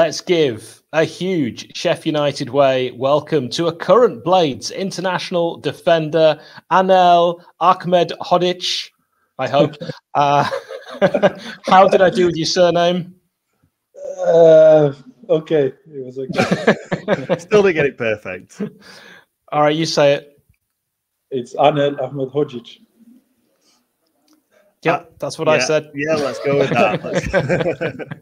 let's give a huge Sheff United way welcome to a current Blades international defender, Anel Ahmed Hodic. I hope. uh, how did I do with your surname? Uh, okay, it was okay. Still didn't get it perfect. All right, you say it. It's Anel Ahmedhodzic. Yeah, that's what I said. Yeah, let's go with that.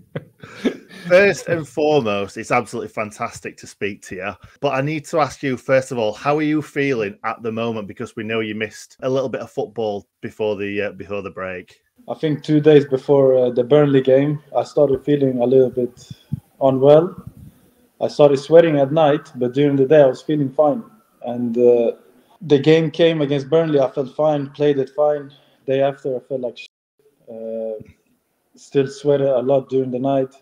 First and foremost, it's absolutely fantastic to speak to you. But I need to ask you, first of all, how are you feeling at the moment? Because we know you missed a little bit of football before the uh, before the break. I think two days before uh, the Burnley game, I started feeling a little bit unwell. I started sweating at night, but during the day I was feeling fine. And uh, the game came against Burnley. I felt fine, played it fine. Day after, I felt like. Uh, still sweated a lot during the night.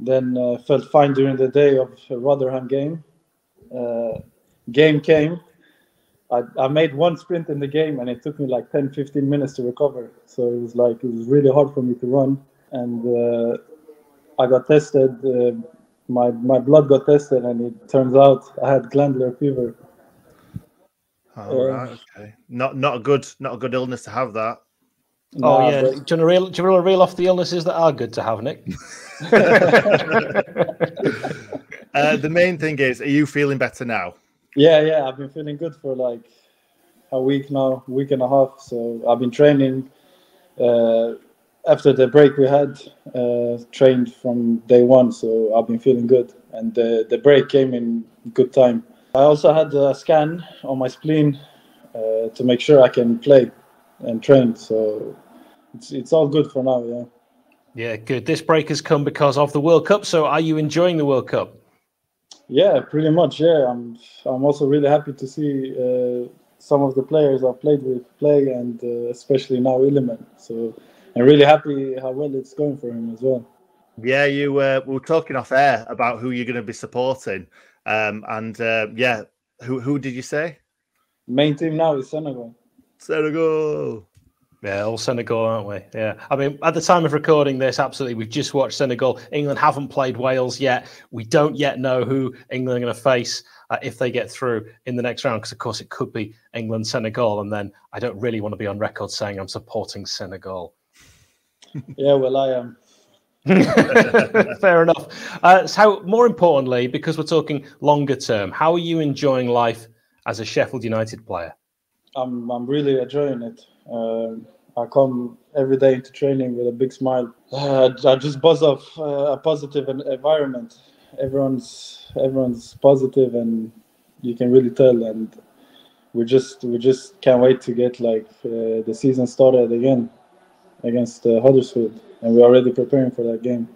Then uh, felt fine during the day of the Rotherham game. Uh, game came. I, I made one sprint in the game and it took me like 10 15 minutes to recover so it was like it was really hard for me to run and uh, i got tested uh, my my blood got tested and it turns out i had glandular fever Uh, right, okay. Not not a good not a good illness to have that. Oh Nah, yeah. but- Do you want to reel? Do you want to reel off the illnesses that are good to have, Nick? Uh, the main thing is, are you feeling better now? yeah yeah i've been feeling good for like a week now week and a half so i've been training uh, after the break we had uh, trained from day one so i've been feeling good and the, the break came in good time i also had a scan on my spleen uh, to make sure i can play and train so it's, it's all good for now yeah Yeah, good. This break has come because of the World Cup. So, are you enjoying the World Cup? Yeah, pretty much. Yeah, I'm. I'm also really happy to see uh, some of the players I've played with play, and uh, especially now Iliman. So I'm really happy how well it's going for him as well. Yeah, you uh, we were talking off air about who you're going to be supporting, um, and uh, yeah, who who did you say? Main team now is Senegal. Senegal. Yeah, all Senegal, aren't we? Yeah. I mean, at the time of recording this, absolutely, we've just watched Senegal. England haven't played Wales yet. We don't yet know who England are going to face uh, if they get through in the next round, because of course it could be England, Senegal, and then I don't really want to be on record saying I'm supporting Senegal. Yeah, well I am. Fair enough. Uh, so, more importantly, because we're talking longer term, how are you enjoying life as a Sheffield United player? I'm. I'm really enjoying it. Um I come every day into training with a big smile. Uh, I just buzz off uh, a positive environment. Everyone's everyone's positive, and you can really tell. And we just we just can't wait to get like uh, the season started again against uh, Huddersfield, and we're already preparing for that game.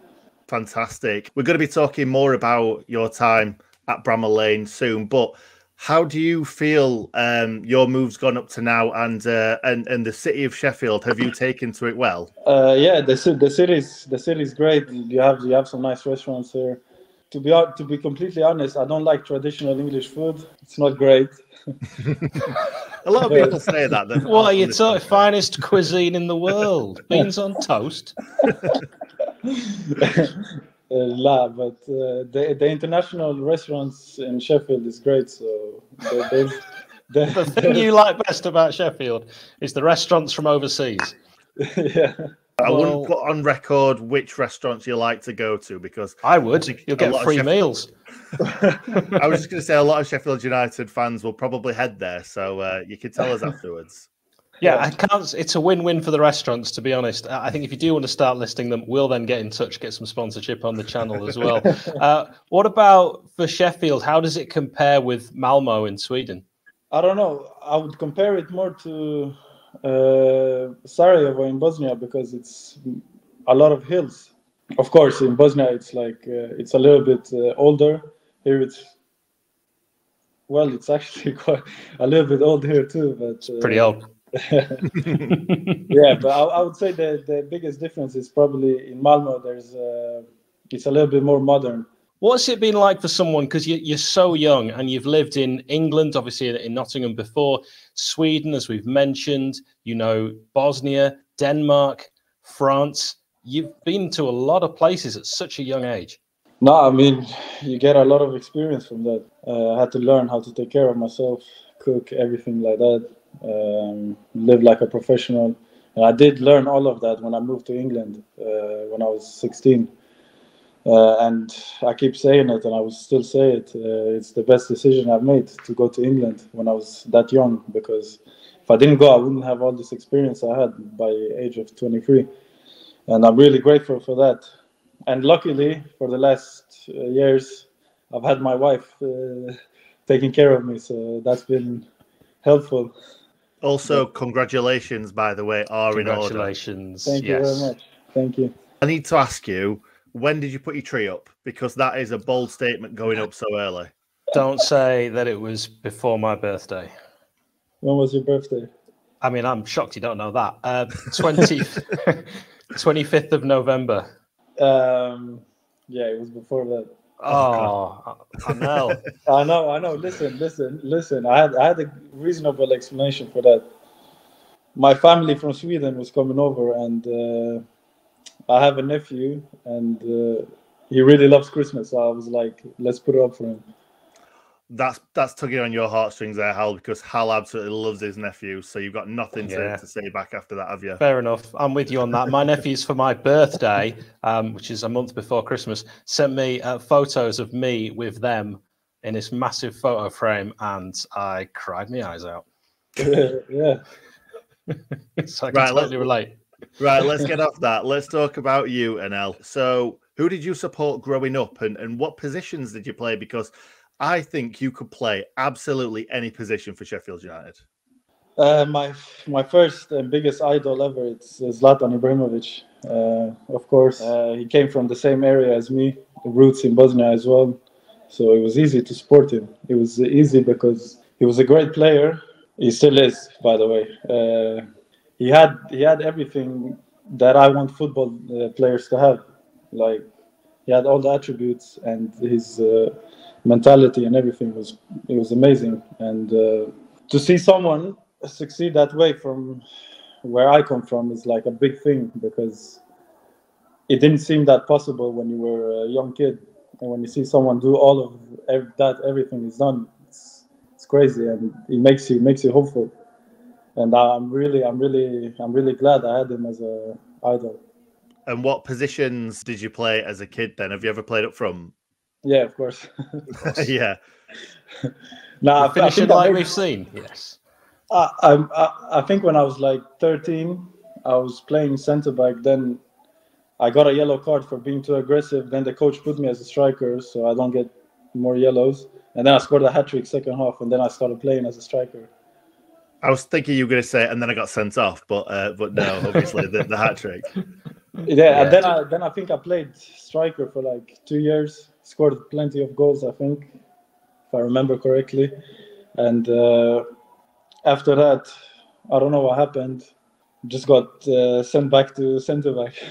Fantastic. We're going to be talking more about your time at Bramall Lane soon, but how do you feel um, your move's gone up to now, and uh, and and the city of Sheffield? Have you taken to it well? Uh, yeah, the ci- the city's the city's great. You have you have some nice restaurants here. To be hon- to be completely honest, I don't like traditional English food. It's not great. A lot of people say that. that What are you talking? Finest cuisine in the world. Beans on toast. Uh, la, but uh, the the international restaurants in Sheffield is great. So they, they, they, The thing you like best about Sheffield is the restaurants from overseas. yeah. I Well- wouldn't put on record which restaurants you like to go to because I would. You'll get free Sheff- meals. I was just going to say a lot of Sheffield United fans will probably head there, so uh, you can tell us afterwards. Yeah, I can't. It's a win-win for the restaurants, to be honest. I I think if you do want to start listing them, we'll then get in touch, get some sponsorship on the channel as well. uh, what about for Sheffield? How does it compare with Malmo in Sweden? I don't know. I would compare it more to uh, Sarajevo in Bosnia because it's a lot of hills. Of course, in Bosnia it's like uh, it's a little bit uh, older. Here it's well, it's actually quite a little bit old here too. But uh, Pretty old. yeah, but I, I would say the the biggest difference is probably in Malmo. There's uh, it's a little bit more modern. What's it been like for someone because you, you're so young and you've lived in England, obviously in Nottingham before, Sweden, as we've mentioned, you know, Bosnia, Denmark, France. You've been to a lot of places at such a young age. No, I mean, you get a lot of experience from that. Uh, I had to learn how to take care of myself, cook, everything like that, um, live like a professional. And I did learn all of that when I moved to England uh, when I was 16. Uh, and I keep saying it, and I will still say it. Uh, it's the best decision I've made to go to England when I was that young, because if I didn't go, I wouldn't have all this experience I had by age of 23. And I'm really grateful for that. And luckily, for the last uh, years, I've had my wife uh, taking care of me, so that's been helpful. Also, congratulations, by the way, are in order. Congratulations. Thank you very much. Thank you. I need to ask you, when did you put your tree up? Because that is a bold statement going up so early. Don't say that it was before my birthday. When was your birthday? I mean, I'm shocked you don't know that. Uh, 20, 25th of November. Um, yeah, it was before that. Oh, I know. I know, I know. Listen, listen, listen. I had I had a reasonable explanation for that. My family from Sweden was coming over, and uh, I have a nephew, and uh, he really loves Christmas. So I was like, let's put it up for him. That's that's tugging on your heartstrings there, Hal, because Hal absolutely loves his nephew. So you've got nothing Yeah. to, to say back after that, have you? Fair enough. I'm with you on that. My nephew's for my birthday, um, which is a month before Christmas, sent me uh, photos of me with them in this massive photo frame, and I cried my eyes out. yeah. so I can Right, let's- totally relate. Right, let's get off that. Let's talk about you, Anel. So, who did you support growing up, and, and what positions did you play? Because I think you could play absolutely any position for Sheffield United. Uh, my my first and biggest idol ever it's uh, Zlatan Ibrahimovic. Uh, of course, uh, he came from the same area as me, roots in Bosnia as well. So it was easy to support him. It was easy because he was a great player. He still is, by the way. Uh, he had he had everything that I want football uh, players to have. Like he had all the attributes and his uh, mentality and everything was it was amazing. And uh, to see someone succeed that way from where I come from is like a big thing because it didn't seem that possible when you were a young kid. And when you see someone do all of that, everything is done. It's, it's crazy, and it makes you makes you hopeful. And I'm really, I'm really, I'm really glad I had him as a idol. And what positions did you play as a kid then? Have you ever played up front? Yeah, of course. yeah. nah, I, I Finishing think like we've seen. Yes. I, I, I- I think when I was like 13, I was playing centre back. Then I got a yellow card for being too aggressive. Then the coach put me as a striker, so I don't get more yellows. And then I scored a hat trick second half, and then I started playing as a striker. I was thinking you were going to say, and then I got sent off, but uh, but no, obviously the, the hat trick. Yeah, Yeah. and then I then I think I played striker for like two years. Scored plenty of goals, I think, if I remember correctly. And uh, after that, I don't know what happened. Just got uh, sent back to centre back.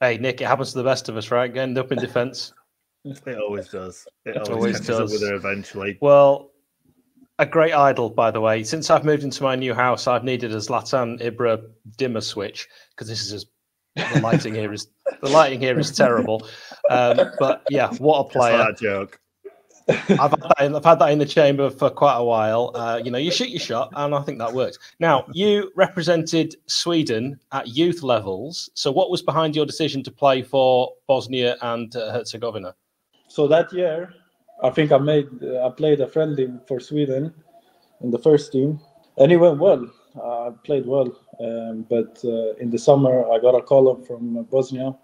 Hey, Nick, it happens to the best of us, right? End up in defence. It always does. It always, always catches up does. with her eventually. Well, a great idol, by the way. Since I've moved into my new house, I've needed a Zlatan Ibra dimmer switch because this is just, the lighting here is the lighting here is terrible. Um, but yeah, what a player! that joke. I've had, that in, I've had that in the chamber for quite a while. Uh, you know, you shoot your shot, and I think that works. Now, you represented Sweden at youth levels. So, what was behind your decision to play for Bosnia and uh, Herzegovina? so that year, I think I made uh, I played a friendly for Sweden in the first team, and it went well. Uh, I played well, um, but uh, in the summer I got a call up from Bosnia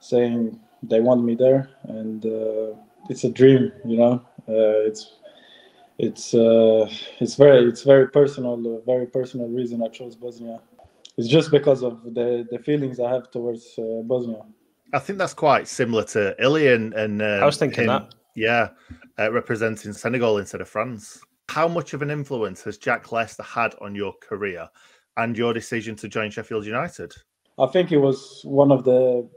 saying they want me there, and uh, it's a dream, you know. Uh, it's it's uh, it's very it's very personal, a very personal reason I chose Bosnia. It's just because of the the feelings I have towards uh, Bosnia. I think that's quite similar to Iliman and uh, I was thinking that. Yeah, uh, representing Senegal instead of France. How much of an influence has Jack Lester had on your career and your decision to join Sheffield United? I think he was one of the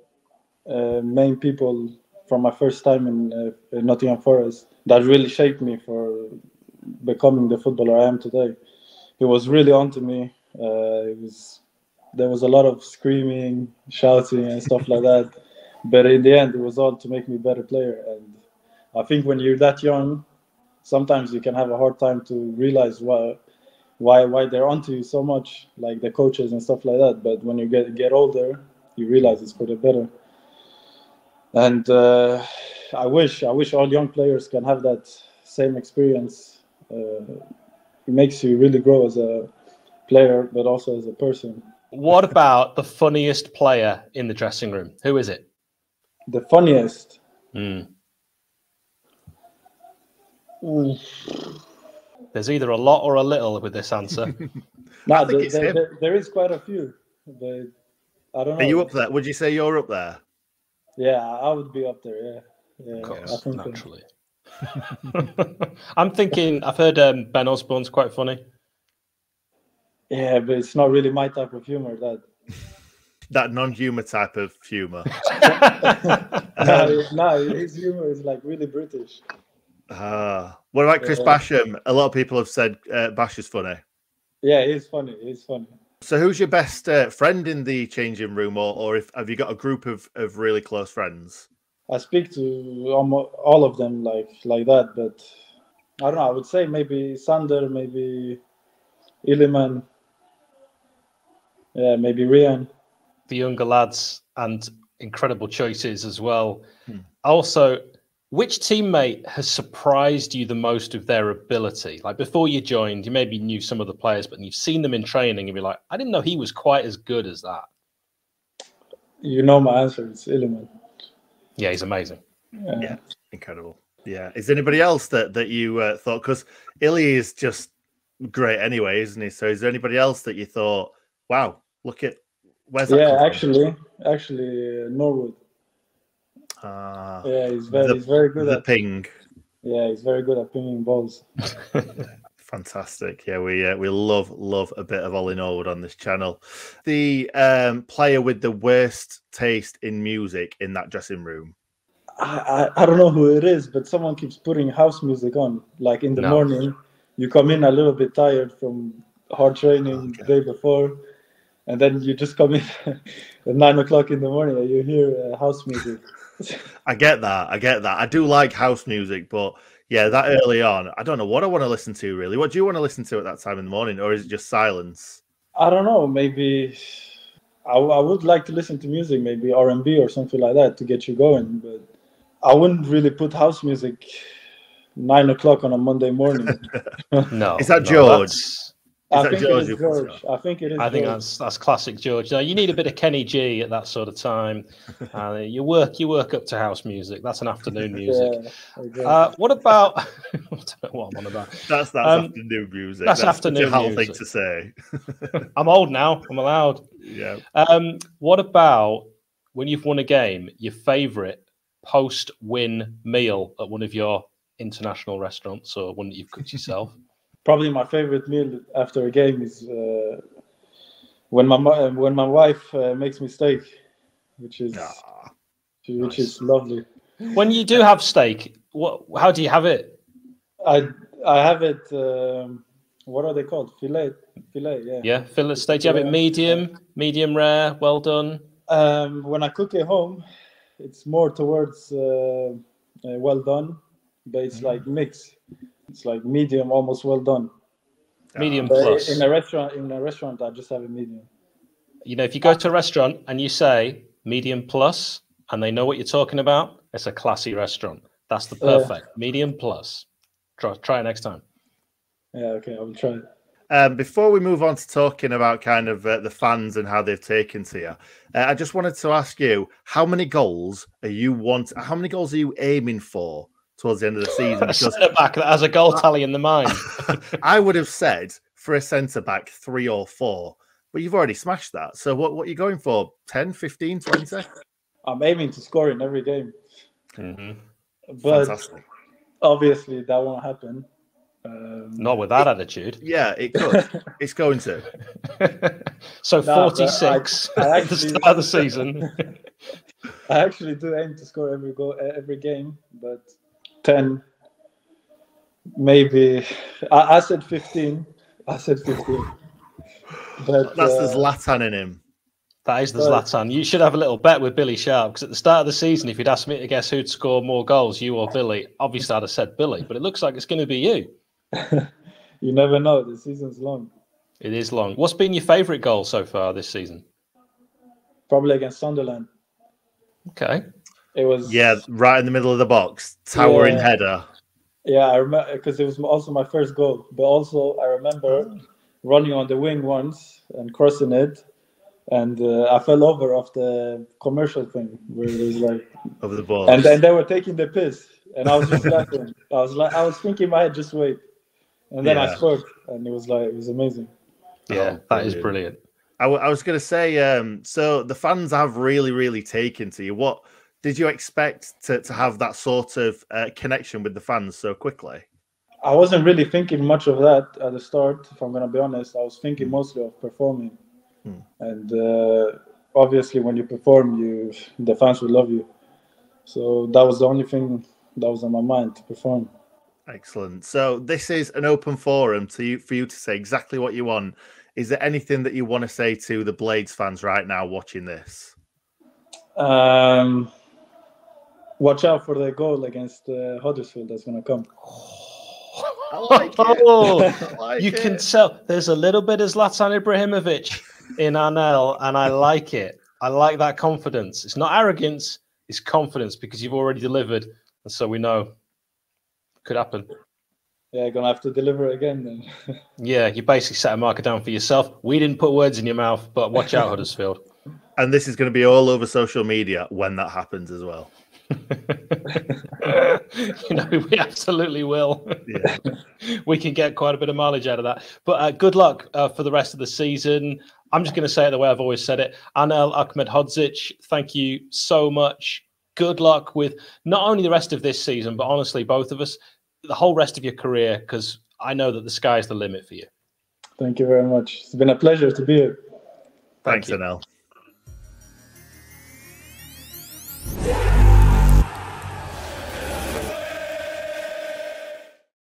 uh, main people from my first time in, uh, in Nottingham Forest that really shaped me for becoming the footballer I am today. He was really onto me. Uh, it was there was a lot of screaming, shouting, and stuff like that. but in the end, it was all to make me a better player. And I think when you're that young, sometimes you can have a hard time to realize why why why they're onto you so much, like the coaches and stuff like that. But when you get get older, you realize it's for the better. And uh, I wish I wish all young players can have that same experience. Uh, it makes you really grow as a player, but also as a person. What about the funniest player in the dressing room? Who is it? The funniest. Mm. There's either a lot or a little with this answer. no, there, there, there, there is quite a few, but I don't know. Are you up there? Would you say you're up there? Yeah, I would be up there. Yeah, yeah. Of course, naturally. I'm thinking. I've heard um, Ben Osborne's quite funny. Yeah, but it's not really my type of humor. That that non-humor type of humor. no, no, his humor is like really British. Ah, uh, what about Chris yeah. Basham? A lot of people have said uh, Bash is funny. Yeah, he's funny. He's funny. So, who's your best uh, friend in the changing room, or, or if have you got a group of, of really close friends? I speak to all of them like like that, but I don't know. I would say maybe Sander, maybe Iliman, yeah, maybe Rhian. The younger lads and incredible choices as well. Hmm. Also, which teammate has surprised you the most of their ability? Like before you joined, you maybe knew some of the players, but you've seen them in training and you're like, I didn't know he was quite as good as that. You know my answer. It's Iliman. Yeah, he's amazing. Yeah, yeah incredible. Yeah. Is anybody else that that you uh, thought? Because Illy is just great anyway, isn't he? So is there anybody else that you thought, wow, look at where's that? Yeah, actually, actually, uh, Norwood. Uh, yeah, he's very, the, he's very good the at ping. Yeah, he's very good at pinging balls. Fantastic. Yeah, we uh, we love love a bit of Ollie Norwood on this channel. The um, player with the worst taste in music in that dressing room. I, I, I don't know who it is, but someone keeps putting house music on. Like in the no. morning, you come in a little bit tired from hard training okay. the day before, and then you just come in at nine o'clock in the morning and you hear uh, house music. I get that. I get that. I do like house music, but yeah, that early on, I don't know what I want to listen to really. What do you want to listen to at that time in the morning, or is it just silence? I don't know. Maybe I, I would like to listen to music, maybe R and B or something like that to get you going. But I wouldn't really put house music nine o'clock on a Monday morning. no, is that no, George? I think, George George. I think it is. I think that's that's classic George. No, you need a bit of Kenny G at that sort of time. Uh, you work you work up to house music. That's an afternoon music. yeah, uh, what about? I don't know what I'm on about. That's that's um, afternoon music. That's, that's afternoon a music. thing to say. I'm old now. I'm allowed. Yeah. Um, what about when you've won a game? Your favourite post-win meal at one of your international restaurants or one that you've cooked yourself? Probably my favorite meal after a game is uh, when my uh, when my wife uh, makes me steak, which is ah, which nice. is lovely. When you do have steak, what how do you have it? I I have it. Um, what are they called? Filet, filet. Yeah. Yeah, fillet steak. Do you have it medium, medium rare, well done? Um, when I cook at home, it's more towards uh, uh well done, but it's mm. like mix. It's like medium, almost well done. Medium but plus. In a restaurant, in a restaurant, I just have a medium. You know, if you go to a restaurant and you say medium plus, and they know what you're talking about, it's a classy restaurant. That's the perfect medium plus. Try, try it next time. Yeah, okay, I will try it. Um, before we move on to talking about kind of uh, the fans and how they've taken to you, uh, I just wanted to ask you how many goals are you want? How many goals are you aiming for towards the end of the season. a centre back that has a goal tally in the mind. I would have said for a centre back three or four, but you've already smashed that. So what, what are you going for? 10, 15, 20? I'm aiming to score in every game. Mm-hmm. But Fantastic. obviously that won't happen. Um, Not with that it, attitude. Yeah, it could. it's going to. so no, 46 I, I actually, at the start of the season. I actually do aim to score every goal every game, but 10 maybe I, I, said 15 i said 15 but that's uh, Zlatan in him That is the Zlatan. You should have a little bet with Billy Sharp because at the start of the season, if you'd asked me to guess who'd score more goals, you or Billy, obviously I'd have said Billy, but it looks like it's going to be you. you never know. The season's long. It is long. What's been your favourite goal so far this season? Probably against Sunderland. Okay. It was yeah, right in the middle of the box, towering Yeah. header. Yeah, I remember because it was also my first goal. But also, I remember running on the wing once and crossing it, and uh, I fell over off the commercial thing where it was like, of the ball. and then they were taking the piss, and I was just laughing. I was like, I was thinking in my head, just wait, and then I Yeah. spoke, and it was like, it was amazing. Yeah, Oh, that is brilliant. brilliant. I, w- I was going to say, um, so the fans have really, really taken to you. What did you expect to, to have that sort of uh, connection with the fans so quickly? I wasn't really thinking much of that at the start. If I'm gonna be honest, I was thinking mostly of performing, Hmm. and uh, obviously, when you perform, you the fans will love you. So that was the only thing that was on my mind to perform. Excellent. So this is an open forum to you for you to say exactly what you want. Is there anything that you want to say to the Blades fans right now watching this? Um, watch out for the goal against uh, Huddersfield that's gonna come. I like it. Oh, I like you can tell there's a little bit of Zlatan Ibrahimovic in Anel, and I like it. I like that confidence. It's not arrogance, it's confidence because you've already delivered, and so we know could happen. Yeah, gonna have to deliver again then. Yeah, you basically set a marker down for yourself. We didn't put words in your mouth, but watch out, Huddersfield. And this is going to be all over social media when that happens as well. you know, we absolutely will. Yeah. we can get quite a bit of mileage out of that. But uh, good luck uh, for the rest of the season. I'm just going to say it the way I've always said it. Anel Ahmedhodzic, thank you so much. Good luck with not only the rest of this season, but honestly, both of us, the whole rest of your career, because I know that the sky's the limit for you. Thank you very much. It's been a pleasure to be here. Thank Thanks, you. Anel.